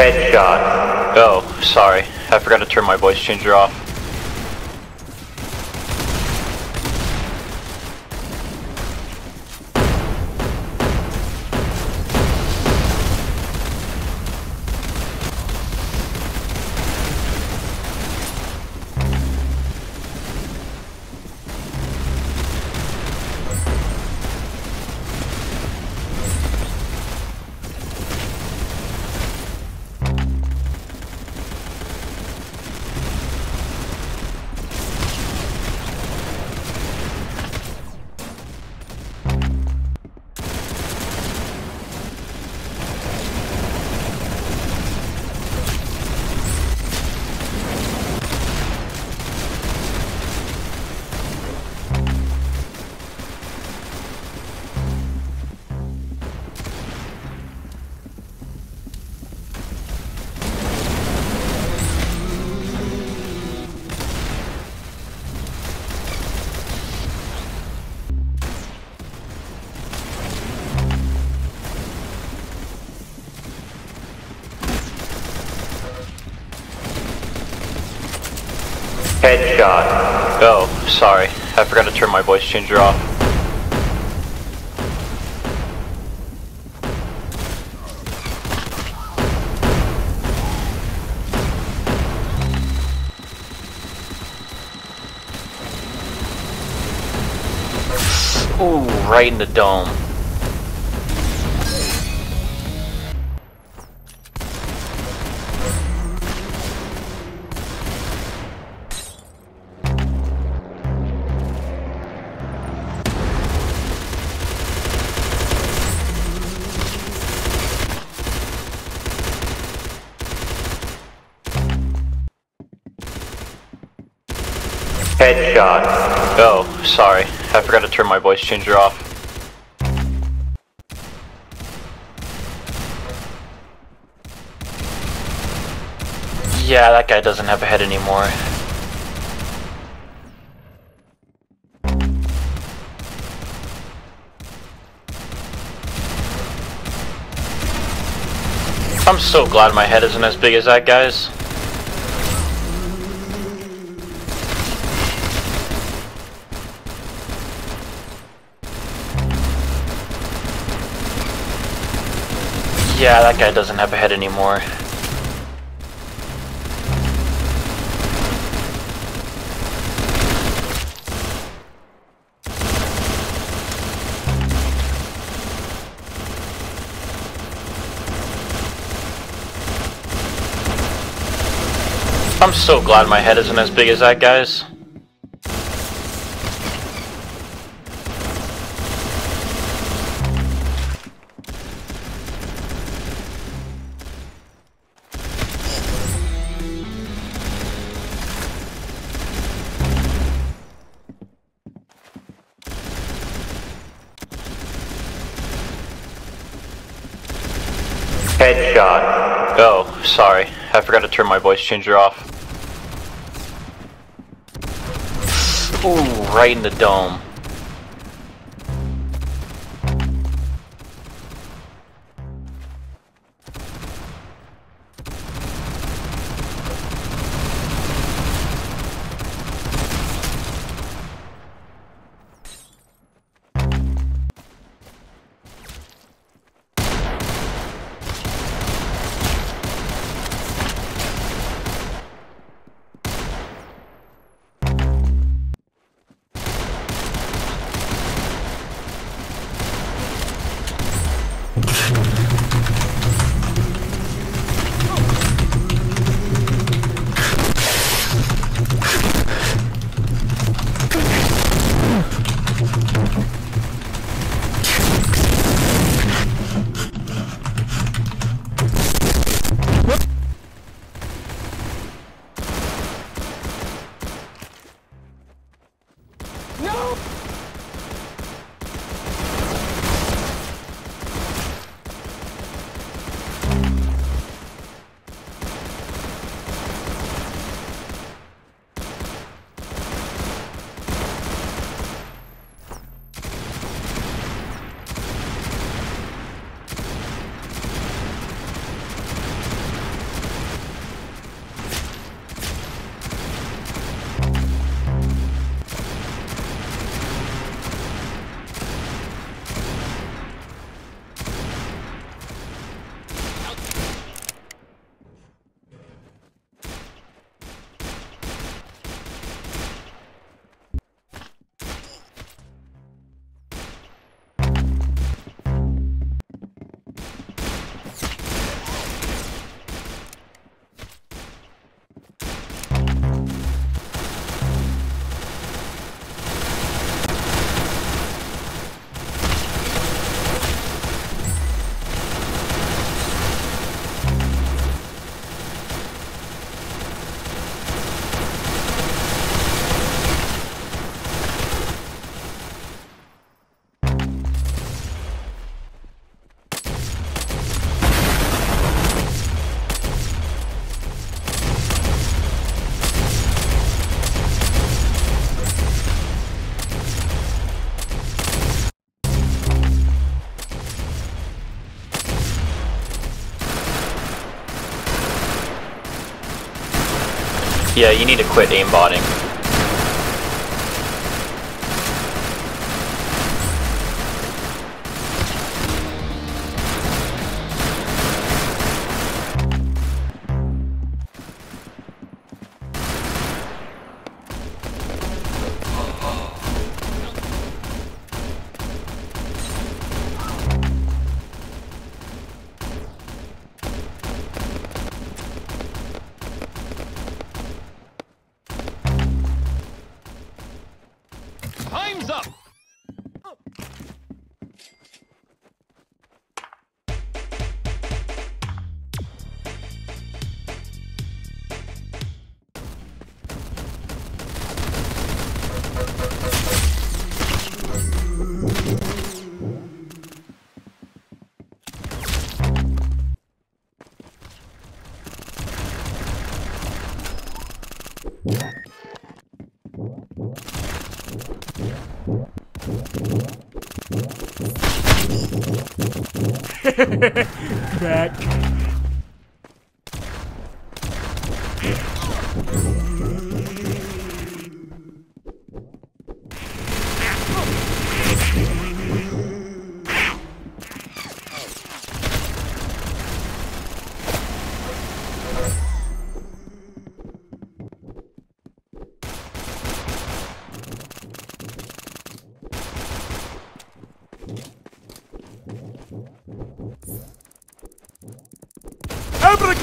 Headshot. Oh, sorry. I forgot to turn my voice changer off. Headshot. Oh, sorry. I forgot to turn my voice changer off. Ooh, right in the dome. Headshot. Oh, sorry. I forgot to turn my voice changer off. Yeah, that guy doesn't have a head anymore. I'm so glad my head isn't as big as that guy's. Yeah, that guy doesn't have a head anymore. I'm so glad my head isn't as big as that guy's. Headshot. Oh, sorry. I forgot to turn my voice changer off. Ooh, right in the dome. フフ。Yeah, you need to quit aimbotting. Back.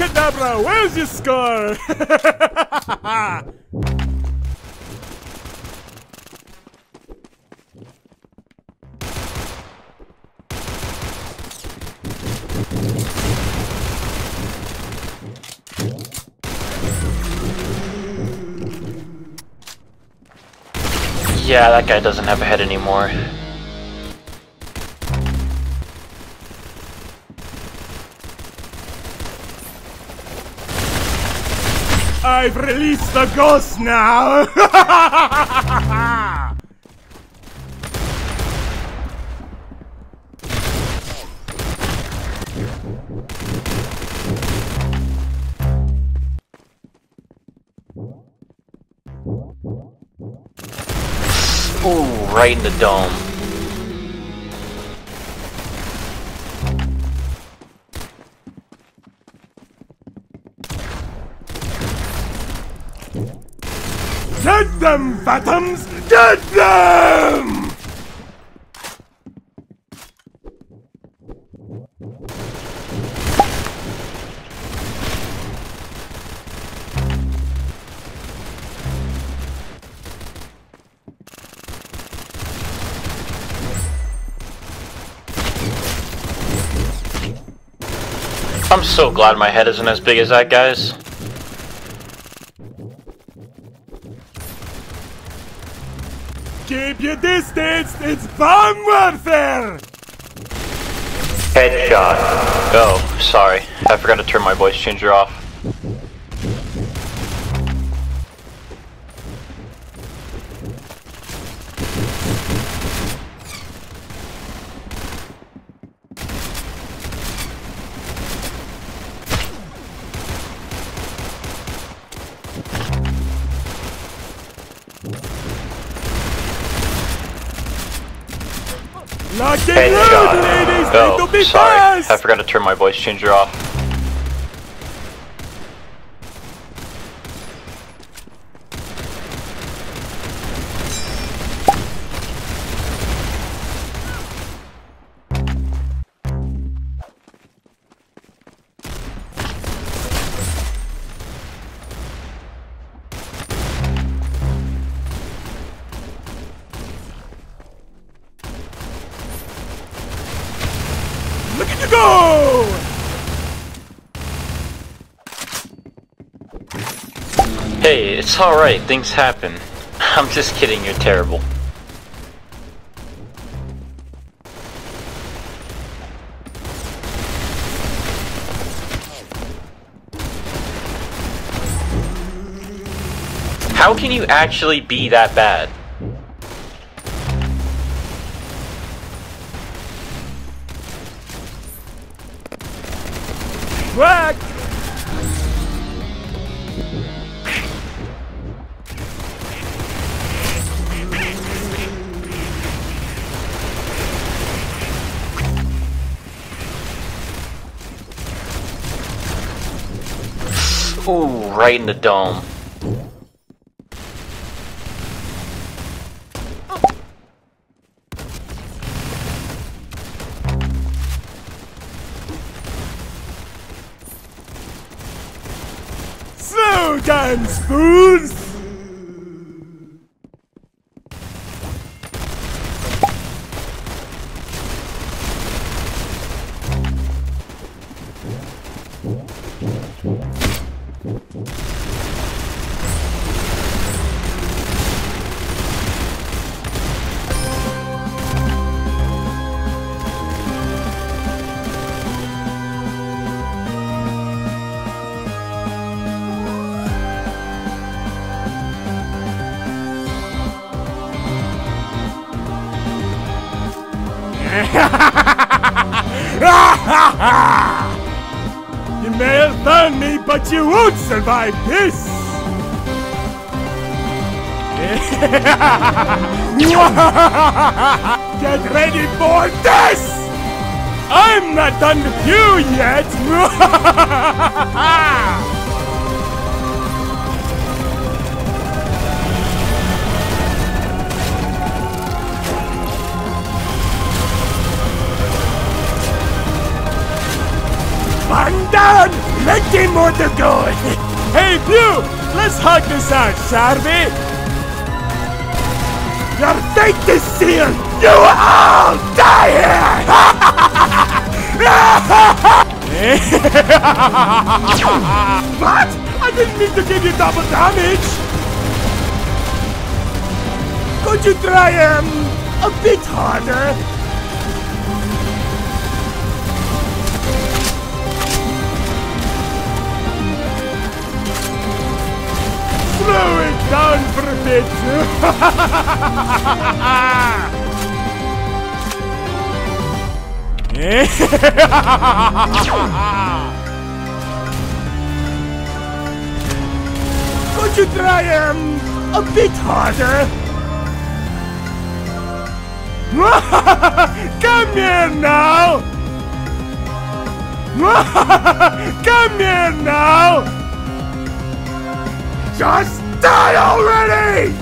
Abracadabra, where's your scar? Yeah, that guy doesn't have a head anymore. I've released the ghost now! Ooh, right in the dome. Get them, phantoms! Get them! I'm so glad my head isn't as big as that guy's. Keep your distance! It's bomb warfare! Headshot. Oh, sorry. I forgot to turn my voice changer off. Lock and Headshot. load, ladies! Need Oh, be sorry. I forgot to turn my voice changer off. It's alright, things happen. I'm just kidding, you're terrible. How can you actually be that bad? Whack! Ooh, right in the dome. You may have found me, but you won't survive this! Get ready for this! I'm not done with you yet! Done! Plenty more to go! hey, Pew! Let's hug this out, shall we? Your fate is sealed! You all die here! what? I didn't mean to give you double damage! Could you try, um, a bit harder? Slow it down for a bit. Could you try um a bit harder? Come here now! Come here now! Just die already!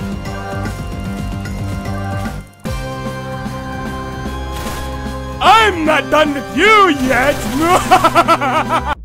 I'm not done with you yet!